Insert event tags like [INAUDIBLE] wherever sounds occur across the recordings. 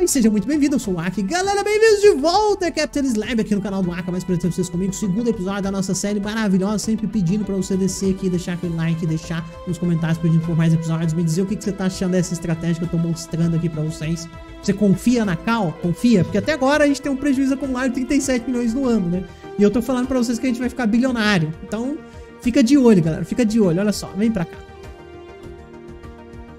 E seja muito bem-vindo, eu sou o Aki. Galera, bem-vindos de volta, Captain Slab aqui no canal do Aka, mais pra vocês comigo. Segundo episódio da nossa série maravilhosa, sempre pedindo pra você descer aqui, deixar aquele like, deixar nos comentários pedindo por mais episódios, me dizer o que, que você tá achando dessa estratégia que eu tô mostrando aqui pra vocês. Você confia na Cal? Confia? Porque até agora a gente tem um prejuízo acumulado de 37 milhões no ano, né? E eu tô falando pra vocês que a gente vai ficar bilionário. Então, fica de olho, galera, fica de olho. Olha só, vem pra cá.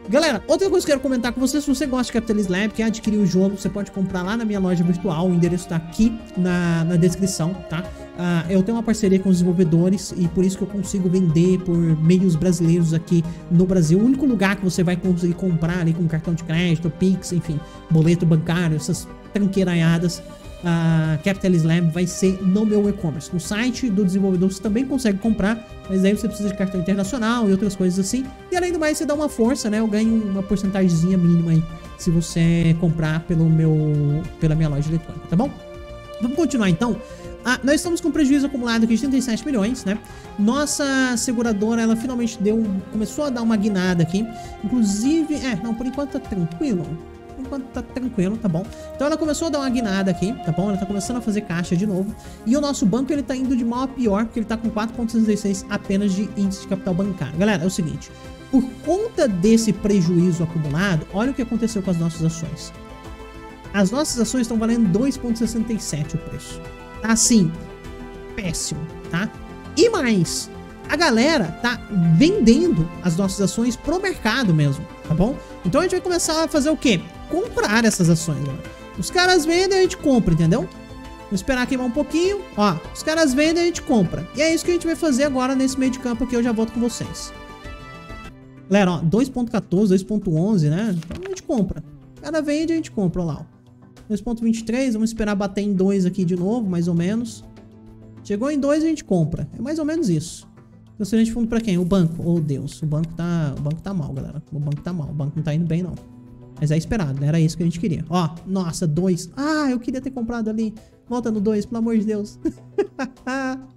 Galera, outra coisa que eu quero comentar com vocês, se você gosta de Capitalist Lab, quer adquirir o jogo, você pode comprar lá na minha loja virtual, o endereço tá aqui na, na descrição, tá? Uh, eu tenho uma parceria com os desenvolvedores e por isso que eu consigo vender por meios brasileiros aqui no Brasil. O único lugar que você vai conseguir comprar ali com cartão de crédito, Pix, enfim, boleto bancário, essas tranqueiraiadas a Capitalist Lab vai ser no meu e-commerce. No site do desenvolvedor você também consegue comprar, mas aí você precisa de cartão internacional e outras coisas assim. E além do mais, você dá uma força, né? Eu ganho uma porcentagemzinha mínima aí se você comprar pelo meu, pela minha loja eletrônica, tá bom? Vamos continuar então. Ah, nós estamos com prejuízo acumulado aqui de 37 milhões, né? Nossa seguradora, ela finalmente deu, começou a dar uma guinada aqui. Inclusive, é, não, por enquanto tá tranquilo enquanto tá tranquilo, tá bom? Então ela começou a dar uma guinada aqui, tá bom? Ela tá começando a fazer caixa de novo. E o nosso banco, ele tá indo de mal a pior, porque ele tá com 4.66 apenas de índice de capital bancário. Galera, é o seguinte, por conta desse prejuízo acumulado, olha o que aconteceu com as nossas ações. As nossas ações estão valendo 2.67 o preço. Tá assim, péssimo, tá? E mais, a galera tá vendendo as nossas ações pro mercado mesmo, tá bom? Então a gente vai começar a fazer o quê? Comprar essas ações, galera. Os caras vendem, a gente compra, entendeu? Vamos esperar queimar um pouquinho. Ó, os caras vendem, a gente compra. E é isso que a gente vai fazer agora nesse meio de campo aqui. Eu já volto com vocês. Galera, ó, 2.14, 2.11, né? Então a gente compra. O cara vende, a gente compra, ó lá, ó. 2.23, vamos esperar bater em 2 aqui de novo, mais ou menos. Chegou em 2, a gente compra. É mais ou menos isso. Transferência de fundo pra quem? O banco. Oh, Deus. O banco tá, o banco tá mal, galera. O banco tá mal. O banco não tá indo bem, não. Mas é esperado, né? Era isso que a gente queria. Ó, nossa, dois. Ah, eu queria ter comprado ali. Volta no dois, pelo amor de Deus. [LAUGHS]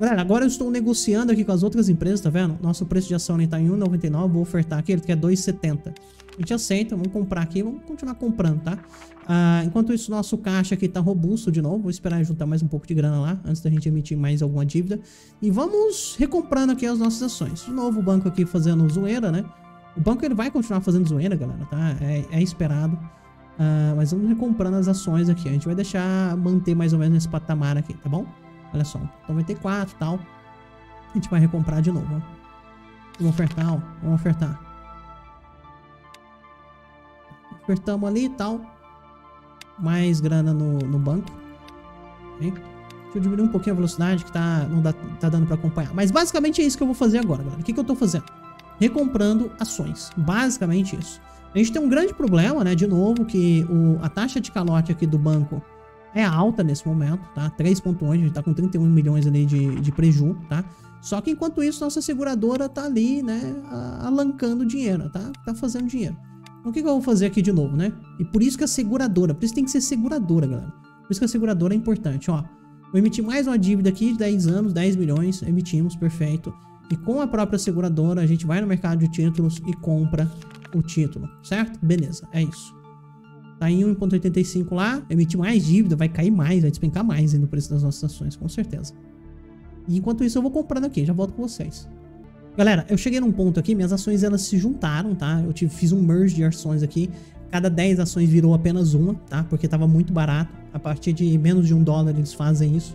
Galera, agora eu estou negociando aqui com as outras empresas, tá vendo? Nosso preço de ação ali tá em 1,99. Vou ofertar aqui, ele quer 2,70. A gente aceita, vamos comprar aqui, vamos continuar comprando, tá? Ah, enquanto isso, nosso caixa aqui tá robusto de novo. Vou esperar juntar mais um pouco de grana lá, antes da gente emitir mais alguma dívida. E vamos recomprando aqui as nossas ações. De novo o banco aqui fazendo zoeira, né? O banco ele vai continuar fazendo zoeira, galera, tá? É, é esperado. Ah, mas vamos recomprando as ações aqui. A gente vai deixar manter mais ou menos esse patamar aqui, tá bom? Olha só, 94 e tal. A gente vai recomprar de novo, ó. Vamos ofertar, ó. Vamos ofertar. Apertamos ali e tal. Mais grana no, no banco. Okay? Deixa eu diminuir um pouquinho a velocidade que tá, não dá, tá dando pra acompanhar. Mas basicamente é isso que eu vou fazer agora, galera. O que, que eu tô fazendo? Recomprando ações. Basicamente isso. A gente tem um grande problema, né? De novo, que o, a taxa de calote aqui do banco é alta nesse momento, tá? 3.1, a gente tá com 31 milhões ali de, de preju, tá? Só que enquanto isso, nossa seguradora tá ali, né? Alancando dinheiro, tá? Tá fazendo dinheiro. Então o que, que eu vou fazer aqui de novo, né? E por isso que a seguradora, por isso tem que ser seguradora, galera. Por isso que a seguradora é importante, ó. Vou emitir mais uma dívida aqui de 10 anos, 10 milhões, emitimos, perfeito. E com a própria seguradora, a gente vai no mercado de títulos e compra o título, certo? Beleza, é isso. Tá em 1,85 lá, emitir mais dívida, vai cair mais, vai despencar mais ainda o preço das nossas ações, com certeza. E enquanto isso eu vou comprando aqui, já volto com vocês. Galera, eu cheguei num ponto aqui, minhas ações elas se juntaram, tá? Eu tive, fiz um merge de ações aqui. Cada 10 ações virou apenas uma, tá? Porque tava muito barato. A partir de menos de um dólar eles fazem isso.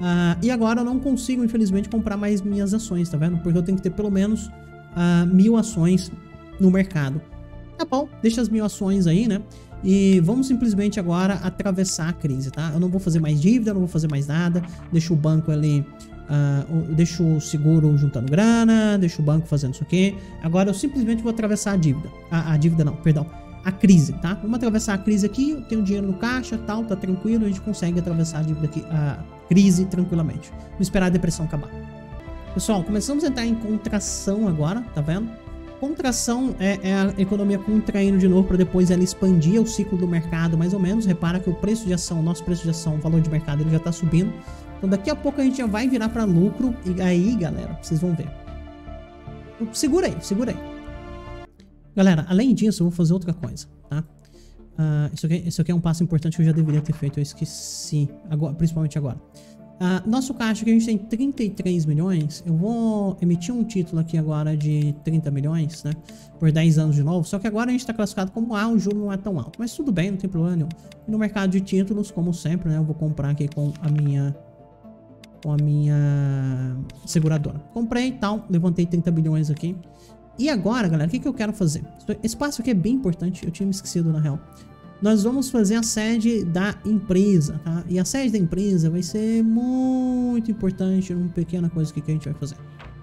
Uh, e agora eu não consigo, infelizmente, comprar mais minhas ações, tá vendo? Porque eu tenho que ter pelo menos uh, mil ações no mercado. Tá bom, deixa as mil ações aí, né? E vamos simplesmente agora atravessar a crise, tá? Eu não vou fazer mais dívida, não vou fazer mais nada. Deixa o banco ali Uh, deixo o seguro juntando grana, deixo o banco fazendo isso aqui. Agora eu simplesmente vou atravessar a dívida. A, a, dívida não, perdão. A crise, tá? Vamos atravessar a crise aqui, eu tenho dinheiro no caixa, tal, tá tranquilo, a gente consegue atravessar a dívida aqui, a crise tranquilamente. Vamos esperar a depressão acabar. Pessoal, começamos a entrar em contração agora, tá vendo? Contração é, é a economia contraindo de novo para depois ela expandir o ciclo do mercado, mais ou menos. Repara que o preço de ação, nosso preço de ação, o valor de mercado, ele já tá subindo. Então daqui a pouco a gente já vai virar para lucro. E aí, galera, vocês vão ver. Segura aí, segura aí. Galera, além disso, eu vou fazer outra coisa, tá? Uh, isso, aqui, isso aqui é um passo importante que eu já deveria ter feito, eu esqueci, agora, principalmente agora. Uh, nosso caixa que a gente tem 33 milhões, eu vou emitir um título aqui agora de 30 milhões, né? Por 10 anos de novo, só que agora a gente está classificado como A, o juro não é tão alto. Mas tudo bem, não tem problema nenhum. E no mercado de títulos, como sempre, né? Eu vou comprar aqui com a minha... Com a minha seguradora. Comprei e tal, levantei 30 bilhões aqui. E agora, galera, o que, que eu quero fazer? Esse passo aqui é bem importante, eu tinha me esquecido na real nós vamos fazer a sede da empresa, tá? E a sede da empresa vai ser muito importante numa pequena coisa que a gente vai fazer.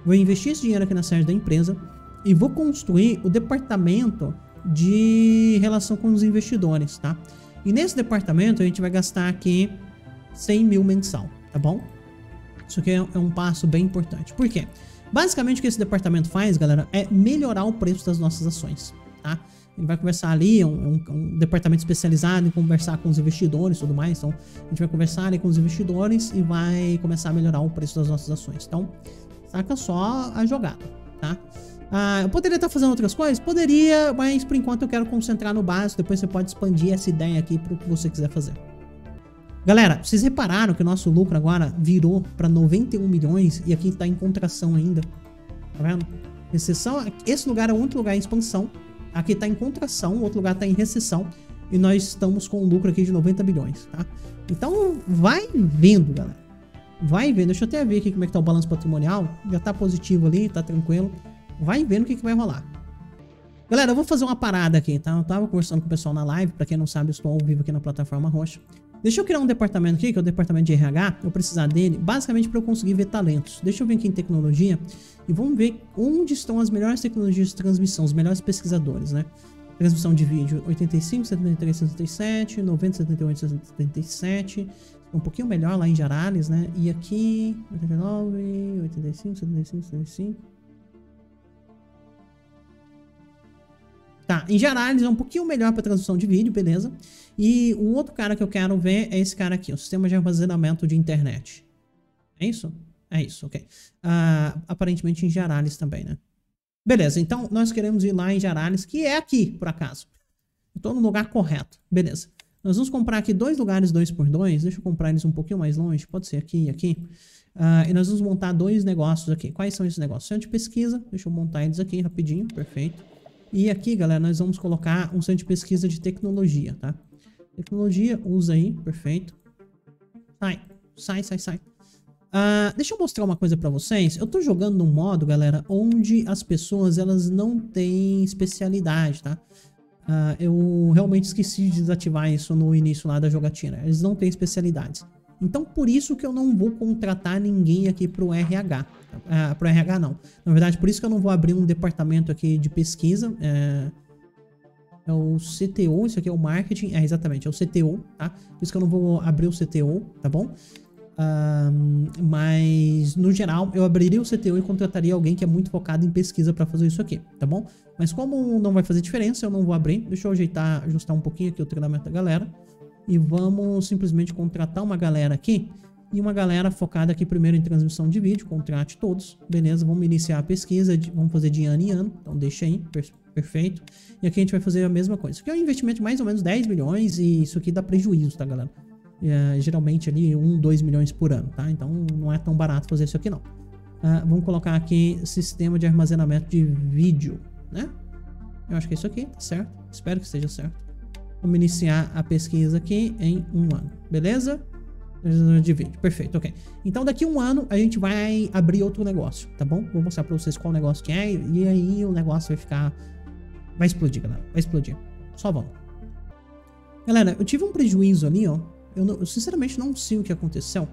Vou investir esse dinheiro aqui na sede da empresa e vou construir o departamento de relação com os investidores, tá? E nesse departamento a gente vai gastar aqui 100 mil mensal, tá bom? Isso aqui é, é um passo bem importante. Por quê? Basicamente o que esse departamento faz, galera, é melhorar o preço das nossas ações, tá? Ele vai conversar ali, é um, um, um, departamento especializado em conversar com os investidores e tudo mais. Então, a gente vai conversar ali com os investidores e vai começar a melhorar o preço das nossas ações. Então, saca só a jogada, tá? Ah, eu poderia estar fazendo outras coisas? Poderia, mas por enquanto eu quero concentrar no básico. Depois você pode expandir essa ideia aqui para o que você quiser fazer. Galera, vocês repararam que o nosso lucro agora virou para 91 milhões e aqui está em contração ainda? Tá vendo? Exceção, esse lugar é o único lugar em expansão Aqui está em contração, o outro lugar está em recessão. E nós estamos com um lucro aqui de 90 bilhões, tá? Então, vai vendo, galera. Vai vendo. Deixa eu até ver aqui como é que tá o balanço patrimonial. Já tá positivo ali, tá tranquilo. Vai vendo o que, que vai rolar. Galera, eu vou fazer uma parada aqui, tá? Eu tava conversando com o pessoal na live. Pra quem não sabe, eu estou ao vivo aqui na plataforma roxa. Deixa eu criar um departamento aqui, que é o departamento de RH. Eu precisar dele, basicamente para eu conseguir ver talentos. Deixa eu vir aqui em tecnologia e vamos ver onde estão as melhores tecnologias de transmissão, os melhores pesquisadores, né? Transmissão de vídeo 85, 73, 67, 90, 78, 77. Um pouquinho melhor lá em Jaralis, né? E aqui 89, 85, 75, 75. Tá, em Jaralis é um pouquinho melhor para transmissão de vídeo, beleza? E um outro cara que eu quero ver é esse cara aqui, o sistema de armazenamento de internet. É isso? É isso, ok. Uh, aparentemente em Jaralis também, né? Beleza, então nós queremos ir lá em Jaralis, que é aqui, por acaso. Estou no lugar correto. Beleza. Nós vamos comprar aqui dois lugares 2x2. Deixa eu comprar eles um pouquinho mais longe. Pode ser aqui e aqui. Uh, e nós vamos montar dois negócios aqui. Quais são esses negócios? Centro de pesquisa. Deixa eu montar eles aqui rapidinho. Perfeito. E aqui, galera, nós vamos colocar um centro de pesquisa de tecnologia, tá? Tecnologia, usa aí. Perfeito. Sai. Sai, sai, sai. Uh, deixa eu mostrar uma coisa pra vocês. Eu tô jogando num modo, galera, onde as pessoas, elas não têm especialidade, tá? Uh, eu realmente esqueci de desativar isso no início lá da jogatina. Eles não têm especialidades. Então, por isso que eu não vou contratar ninguém aqui pro RH. Uh, pro RH, não. Na verdade, por isso que eu não vou abrir um departamento aqui de pesquisa. É, é o CTO, isso aqui é o marketing. É, exatamente, é o CTO, tá? Por isso que eu não vou abrir o CTO, tá bom? Um, mas, no geral, eu abriria o CTO e contrataria alguém que é muito focado em pesquisa para fazer isso aqui, tá bom? Mas como não vai fazer diferença, eu não vou abrir. Deixa eu ajeitar, ajustar um pouquinho aqui o treinamento da galera. E vamos simplesmente contratar uma galera aqui. E uma galera focada aqui primeiro em transmissão de vídeo. Contrate todos, beleza? Vamos iniciar a pesquisa, vamos fazer de ano em ano. Então deixa aí, per perfeito. E aqui a gente vai fazer a mesma coisa. Isso aqui é um investimento de mais ou menos 10 milhões e isso aqui dá prejuízo, tá galera? é, geralmente ali 1, 2 milhões por ano, tá? Então não é tão barato fazer isso aqui não. Uh, vamos colocar aqui sistema de armazenamento de vídeo, né? Eu acho que é isso aqui, tá certo? Espero que esteja certo. Vamos iniciar a pesquisa aqui em um ano, beleza? De vídeo, perfeito, ok. Então daqui a um ano a gente vai abrir outro negócio, tá bom? Vou mostrar pra vocês qual negócio que é e aí o negócio vai ficar... Vai explodir, galera, vai explodir. Só vamos. Galera, eu tive um prejuízo ali, ó, eu, não, eu, sinceramente não sei o que aconteceu.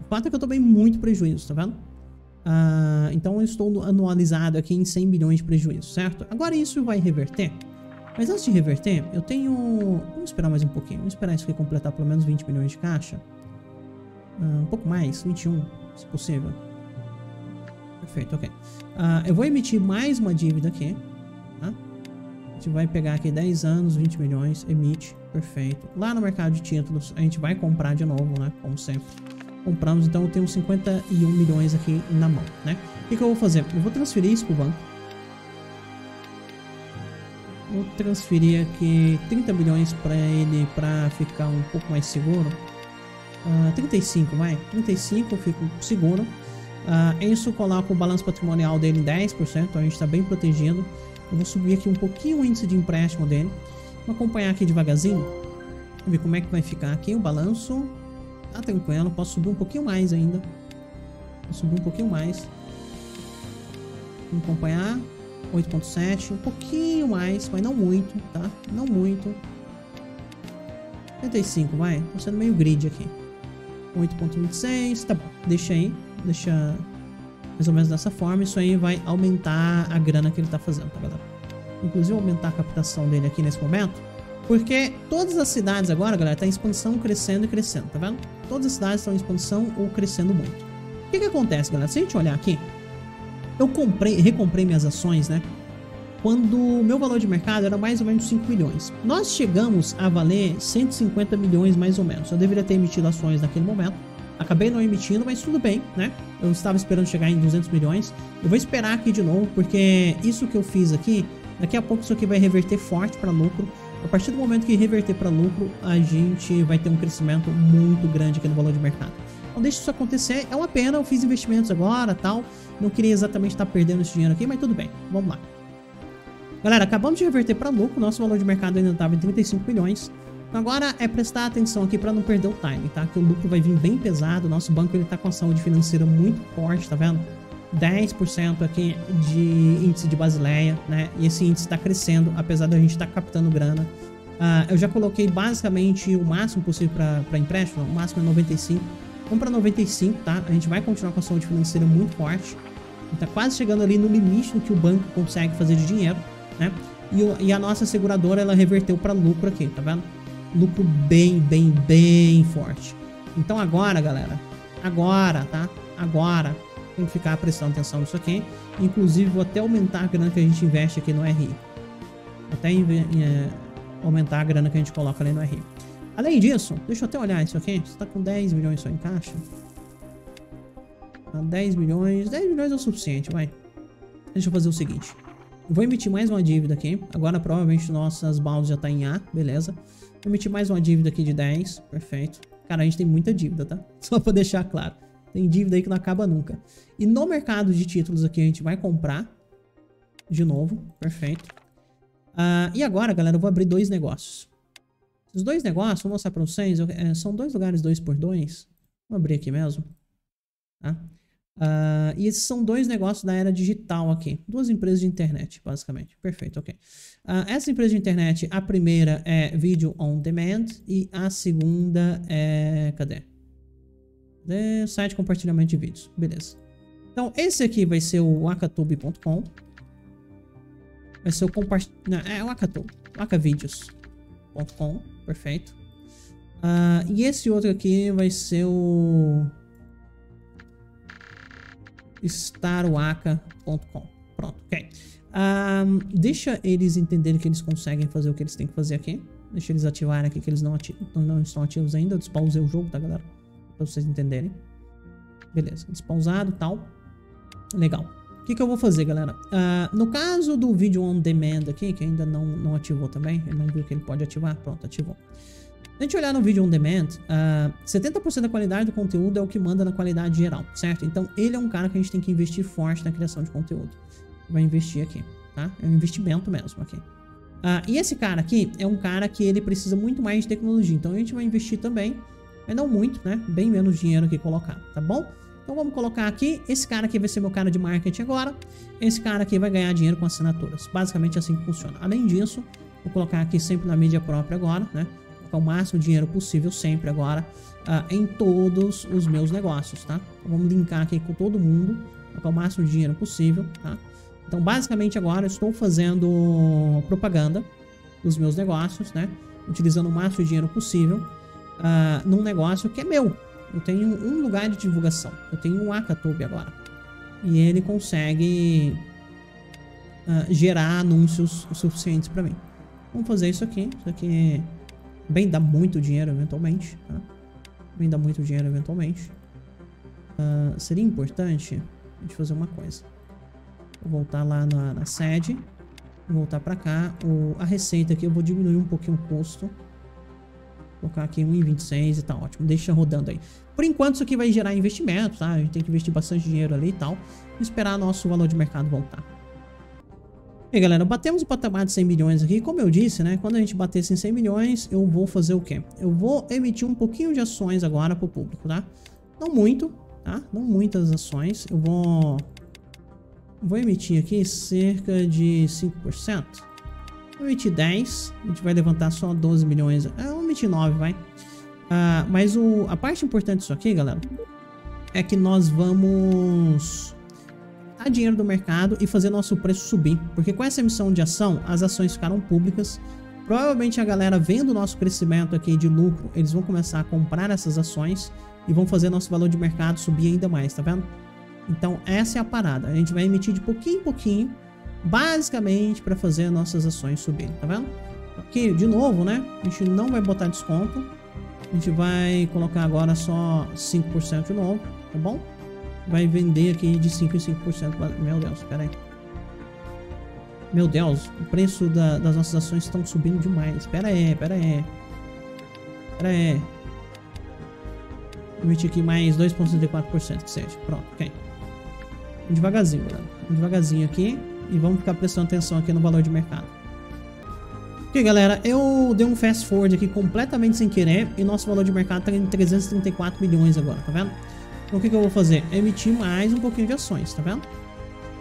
O fato é que eu tomei muito prejuízo, tá vendo? Uh, então eu estou anualizado aqui em 100 bilhões de prejuízo, certo? Agora isso vai reverter. Mas antes de reverter, eu tenho... Vamos esperar mais um pouquinho. Vamos esperar isso aqui completar pelo menos 20 milhões de caixa. Uh, um pouco mais, 21, se possível. Perfeito, ok. Uh, eu vou emitir mais uma dívida aqui. Tá? A gente vai pegar aqui 10 anos, 20 milhões, emite. Perfeito. Lá no mercado de títulos, a gente vai comprar de novo, né? Como sempre. Compramos, então eu tenho 51 milhões aqui na mão, né? O que, que eu vou fazer? Eu vou transferir isso pro banco. Vou transferir aqui 30 bilhões para ele para ficar um pouco mais seguro. Uh, 35, vai. 35, eu fico seguro. Uh, isso coloca o balanço patrimonial dele em 10%, então a gente está bem protegido. Eu vou subir aqui um pouquinho o índice de empréstimo dele. Vou acompanhar aqui devagarzinho. Ver como é que vai ficar aqui o balanço. Tá tranquilo, posso subir um pouquinho mais ainda. Posso subir um pouquinho mais. Vamos acompanhar. 8.7, um pouquinho mais, mas não muito, tá? Não muito. 75, vai. Tô sendo meio grid aqui. 8.26, tá bom. Deixa aí. Deixa mais ou menos dessa forma. Isso aí vai aumentar a grana que ele tá fazendo, tá, galera? Inclusive aumentar a captação dele aqui nesse momento. Porque todas as cidades agora, galera, tá em expansão, crescendo e crescendo, tá vendo? Todas as cidades estão em expansão ou crescendo muito. O que que acontece, galera? Se a gente olhar aqui, eu comprei, recomprei minhas ações, né? Quando o meu valor de mercado era mais ou menos 5 milhões. Nós chegamos a valer 150 milhões mais ou menos. Eu deveria ter emitido ações naquele momento. Acabei não emitindo, mas tudo bem, né? Eu estava esperando chegar em 200 milhões. Eu vou esperar aqui de novo, porque isso que eu fiz aqui, daqui a pouco isso aqui vai reverter forte para lucro. A partir do momento que reverter para lucro, a gente vai ter um crescimento muito grande aqui no valor de mercado. Então deixa isso acontecer. É uma pena, eu fiz investimentos agora, tal. Não queria exatamente estar perdendo esse dinheiro aqui, mas tudo bem. Vamos lá. Galera, acabamos de reverter para lucro. Nosso valor de mercado ainda estava em 35 milhões. Então agora é prestar atenção aqui para não perder o time, tá? Que o lucro vai vir bem pesado. Nosso banco ele tá com a saúde financeira muito forte, tá vendo? 10% aqui de índice de Basileia, né? E esse índice está crescendo, apesar da gente estar tá captando grana. Uh, eu já coloquei basicamente o máximo possível para empréstimo, o máximo é 95. Vamos para 95, tá? A gente vai continuar com a saúde financeira muito forte. Está quase chegando ali no limite do que o banco consegue fazer de dinheiro, né? E, e a nossa seguradora, ela reverteu para lucro aqui, tá vendo? Lucro bem, bem, bem forte. Então agora, galera, agora, tá? Agora, tem que ficar prestando atenção nisso aqui. Inclusive, vou até aumentar a grana que a gente investe aqui no RI. Até é, aumentar a grana que a gente coloca ali no RI. Além disso, deixa eu até olhar isso aqui. Você tá com 10 milhões só em caixa? 10 milhões. 10 milhões é o suficiente, vai. Deixa eu fazer o seguinte. Eu vou emitir mais uma dívida aqui. Agora provavelmente nossas balls já tá em A, beleza. Vou emitir mais uma dívida aqui de 10. Perfeito. Cara, a gente tem muita dívida, tá? [LAUGHS] Só pra deixar claro. Tem dívida aí que não acaba nunca. E no mercado de títulos aqui a gente vai comprar. De novo. Perfeito. Uh, e agora, galera, eu vou abrir dois negócios. Os dois negócios, vou mostrar pra vocês. É, são dois lugares dois por dois. Vou abrir aqui mesmo. Tá? Uh, e esses são dois negócios da era digital aqui. Duas empresas de internet, basicamente. Perfeito, ok. Uh, essa empresa de internet, a primeira é Video On Demand e a segunda é... Cadê? De site compartilhamento de vídeos. Beleza. Então, esse aqui vai ser o akatube.com. Vai ser o compartilhamento... É o Akatube. akavideos.com. Perfeito. Uh, e esse outro aqui vai ser o starwaka.com. Pronto, ok. Um, deixa eles entenderem que eles conseguem fazer o que eles têm que fazer aqui. Deixa eles ativarem aqui que eles não, não, não estão ativos ainda. Eu despausei o jogo, tá, galera? Pra vocês entenderem. Beleza, despausado e tal. Legal. Que, que eu vou fazer, galera? Uh, no caso do vídeo on demand aqui, que ainda não, não ativou também, ele não viu que ele pode ativar, pronto, ativou. A gente olhar no vídeo on demand, uh, ah, 70% da qualidade do conteúdo é o que manda na qualidade geral, certo? Então ele é um cara que a gente tem que investir forte na criação de conteúdo. Vai investir aqui, tá? É um investimento mesmo aqui. Uh, e esse cara aqui é um cara que ele precisa muito mais de tecnologia, então a gente vai investir também, mas não muito, né? Bem menos dinheiro que colocar, tá bom? Então vamos colocar aqui, esse cara aqui vai ser meu cara de marketing agora, esse cara aqui vai ganhar dinheiro com assinaturas, basicamente assim que funciona. Além disso, vou colocar aqui sempre na mídia própria agora, né? colocar o máximo de dinheiro possível sempre agora uh, em todos os meus negócios, tá? Então, vamos linkar aqui com todo mundo, colocar o máximo de dinheiro possível, tá? Então, basicamente agora eu estou fazendo propaganda dos meus negócios, né? Utilizando o máximo de dinheiro possível uh, num negócio que é meu. Eu tenho um lugar de divulgação. Eu tenho um Akatube agora. E ele consegue uh, gerar anúncios suficientes para mim. Vamos fazer isso aqui. Isso aqui Bem, dá muito dinheiro eventualmente. Tá? Bem, dá muito dinheiro eventualmente. Uh, seria importante a gente fazer uma coisa. Vou voltar lá na, na sede. voltar para cá. O, a receita aqui eu vou diminuir um pouquinho o custo. Colocar aqui 1,26 e tá ótimo. Deixa rodando aí. Por enquanto isso aqui vai gerar investimento, tá? A gente tem que investir bastante dinheiro ali e tal. E esperar nosso valor de mercado voltar. E aí, galera, batemos o patamar de 100 milhões aqui. Como eu disse, né? Quando a gente bater esses 100 milhões, eu vou fazer o quê? Eu vou emitir um pouquinho de ações agora pro público, tá? Não muito, tá? Não muitas ações. Eu vou... Vou emitir aqui cerca de 5%. Emitir 10. A gente vai levantar só 12 milhões. É, vou emitir 9, vai. Uh, mas o, a parte importante disso aqui, galera, é que nós vamos dar dinheiro do mercado e fazer nosso preço subir. Porque com essa emissão de ação, as ações ficaram públicas. Provavelmente a galera vendo o nosso crescimento aqui de lucro, eles vão começar a comprar essas ações e vão fazer nosso valor de mercado subir ainda mais, tá vendo? Então essa é a parada. A gente vai emitir de pouquinho em pouquinho, basicamente para fazer nossas ações subirem, tá vendo? Aqui, de novo, né? A gente não vai botar desconto. A gente vai colocar agora só 5% de novo, tá bom? Vai vender aqui de 5 em 5%. Meu Deus, pera aí. Meu Deus, o preço da, das nossas ações estão subindo demais. Pera aí, pera aí. Pera aí. Vou aqui mais 2,64% que seja. Pronto, ok. Devagarzinho, galera. Devagarzinho aqui. E vamos ficar prestando atenção aqui no valor de mercado. Ok, galera. Eu dei um fast forward aqui completamente sem querer. E nosso valor de mercado está em 334 milhões agora, tá vendo? Então o que, que eu vou fazer? Emitir mais um pouquinho de ações, tá vendo?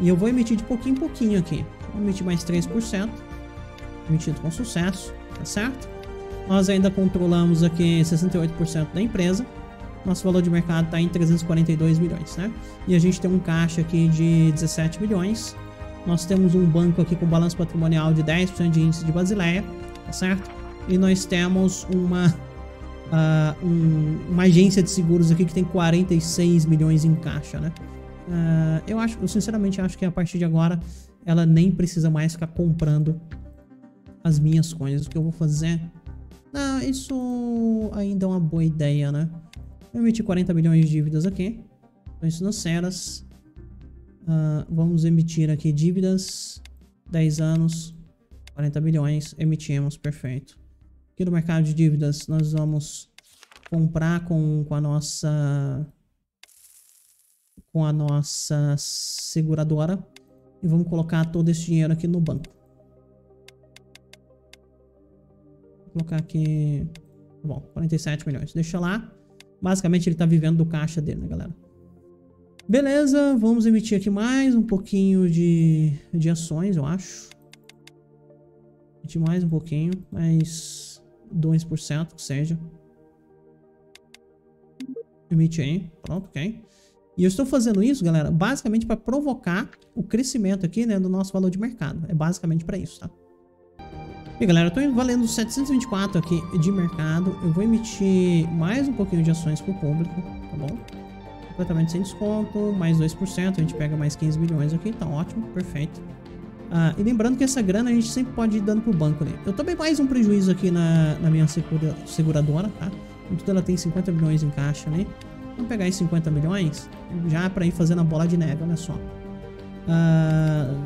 E eu vou emitir de pouquinho em pouquinho aqui. Vou emitir mais 3%. Emitido com sucesso, tá certo? Nós ainda controlamos aqui 68% da empresa. Nosso valor de mercado está em 342 milhões, né? E a gente tem um caixa aqui de 17 milhões. Nós temos um banco aqui com balanço patrimonial de 10% de índice de Basileia, tá certo? E nós temos uma, uh, [LAUGHS] um, uma agência de seguros aqui que tem 46 milhões em caixa, né? Uh, eu acho, eu sinceramente acho que a partir de agora ela nem precisa mais ficar comprando as minhas coisas. O que eu vou fazer? Não, isso ainda é uma boa ideia, né? Eu emiti 40 milhões de dívidas aqui. Ações financeiras. Uh, vamos emitir aqui dívidas. 10 anos. 40 milhões. Emitimos, perfeito. Aqui no mercado de dívidas nós vamos comprar com, com a nossa com a nossa seguradora e vamos colocar todo esse dinheiro aqui no banco. Vou colocar aqui, tá bom, 47 milhões. Deixa lá. Basicamente ele tá vivendo do caixa dele, né, galera? Beleza, vamos emitir aqui mais um pouquinho de, de ações, eu acho. Emitir mais um pouquinho, mais 2% que seja. Emite aí, pronto, ok. E eu estou fazendo isso, galera, basicamente para provocar o crescimento aqui, né, do nosso valor de mercado. É basicamente para isso, tá? E galera, eu tô valendo 724 aqui de mercado. Eu vou emitir mais um pouquinho de ações pro público, tá bom? Completamente sem desconto, mais 2%, a gente pega mais 15 milhões aqui, tá ótimo, perfeito. Ah, e lembrando que essa grana a gente sempre pode ir dando pro banco ali. Eu tomei mais um prejuízo aqui na, na minha segura, seguradora, tá? Então ela tem 50 milhões em caixa ali. Vamos pegar esses 50 milhões já para ir fazendo a bola de neve, olha só.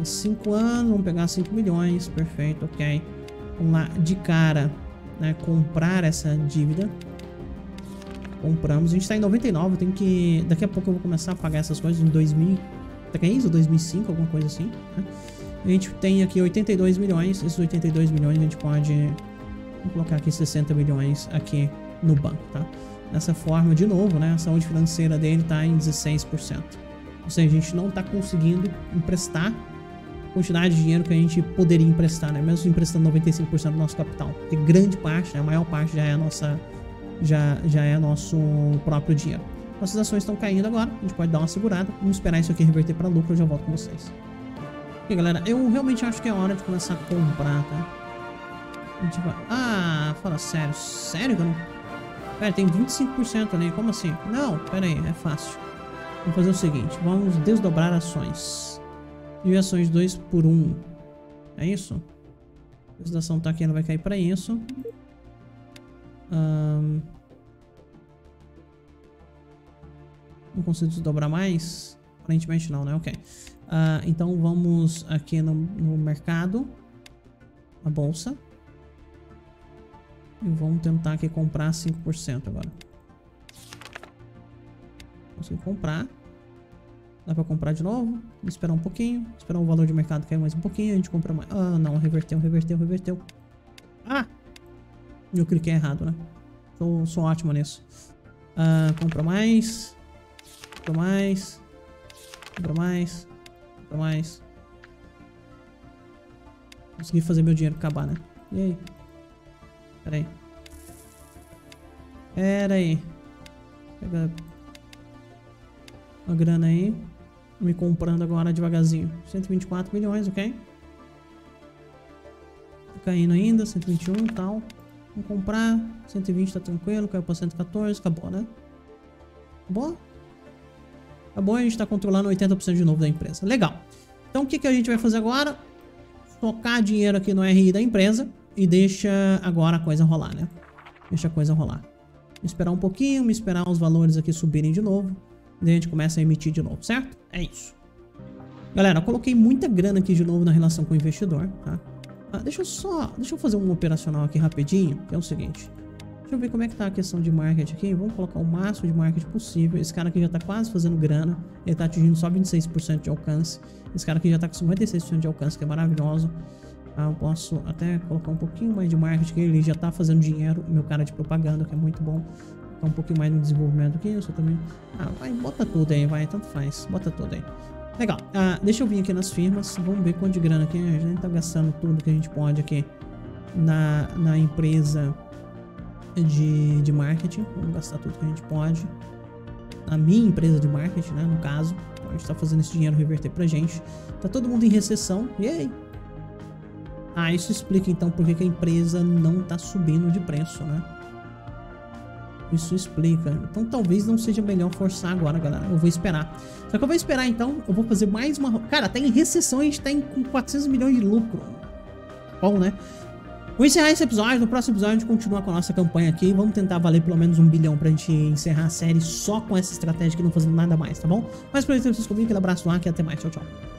5 uh, ah, anos, vamos pegar 5 milhões, perfeito, ok. Vamos lá, de cara, né, comprar essa dívida. Compramos, a gente tá em 99, tem que... Daqui a pouco eu vou começar a pagar essas coisas em 2000... Tá que é isso? 2005, alguma coisa assim, né? A gente tem aqui 82 milhões, esses 82 milhões a gente pode... Vamos colocar aqui 60 milhões aqui no banco, tá? Dessa forma, de novo, né? A saúde financeira dele tá em 16%. Ou seja, a gente não tá conseguindo emprestar quantidade de dinheiro que a gente poderia emprestar, né? Mesmo emprestando 95% do nosso capital. Porque grande parte, né? a maior parte já é nossa já já é nosso próprio dinheiro. Nossas ações estão caindo agora, a gente pode dar uma segurada. Vamos esperar isso aqui reverter para lucro, eu já volto com vocês. E galera, eu realmente acho que é hora de começar a comprar, tá? A gente vai... Ah, fala sério. Sério que eu não... Pera, tem 25% ali, como assim? Não, pera aí, é fácil. Vamos fazer o seguinte, vamos desdobrar ações. E ações 2 por 1. Um. É isso? A legislação tá aqui, ela vai cair para isso. Não consigo desdobrar mais? Aparentemente não, né? Ok. Uh, então vamos aqui no, no mercado. a bolsa. E vamos tentar aqui comprar 5% agora. Consegui comprar. Dá pra comprar de novo. Esperar um pouquinho. Esperar o valor de mercado cair mais um pouquinho. A gente compra mais. Ah, não. Reverteu, reverteu, reverteu. Ah! Eu cliquei errado, né? Sou, sou ótimo nisso. Ah, compra mais. Compra mais. Compra mais. Compra mais. Consegui fazer meu dinheiro acabar, né? E aí? Pera aí. Pera aí. Pega a grana aí. Me comprando agora devagarzinho. 124 milhões, ok? Caindo ainda, 121 e tal. Vamos comprar. 120 tá tranquilo, caiu pra 114, acabou, né? Acabou? Acabou, a gente tá controlando 80% de novo da empresa. Legal. Então o que, que a gente vai fazer agora? Tocar dinheiro aqui no RI da empresa e deixa agora a coisa rolar, né? Deixa a coisa rolar. Esperar um pouquinho, me esperar os valores aqui subirem de novo. E a gente começa a emitir de novo, certo? É isso. Galera, eu coloquei muita grana aqui de novo na relação com o investidor, tá? Ah, deixa eu só... Deixa eu fazer um operacional aqui rapidinho, que é o seguinte. Deixa eu ver como é que tá a questão de marketing aqui. Vamos colocar o máximo de marketing possível. Esse cara aqui já tá quase fazendo grana. Ele tá atingindo só 26% de alcance. Esse cara aqui já tá com 56% de alcance, que é maravilhoso. Ah, eu posso até colocar um pouquinho mais de marketing, ele já tá fazendo dinheiro. Meu cara de propaganda, que é muito bom. Tá um pouquinho mais no desenvolvimento aqui, eu também. Ah, vai, bota tudo aí, vai, tanto faz. Bota tudo aí. Legal. Ah, deixa eu vir aqui nas firmas. Vamos ver quanto de grana aqui. A gente tá gastando tudo que a gente pode aqui na, na empresa de, de marketing. Vamos gastar tudo que a gente pode. Na minha empresa de marketing, né? No caso. A gente tá fazendo esse dinheiro reverter pra gente. Tá todo mundo em recessão. E aí? Ah, isso explica então porque que a empresa não tá subindo de preço, né? Isso explica. Então talvez não seja melhor forçar agora, galera. Eu vou esperar. Só que eu vou esperar então. Eu vou fazer mais uma... Cara, tá em recessão a gente tá em, com 400 milhões de lucro. Bom, né? Vou encerrar esse episódio. No próximo episódio a gente continua com a nossa campanha aqui. Vamos tentar valer pelo menos um bilhão pra gente encerrar a série só com essa estratégia aqui, não fazendo nada mais, tá bom? Mas por isso, vocês comigo. Aquele abraço lá e até mais. Tchau, tchau.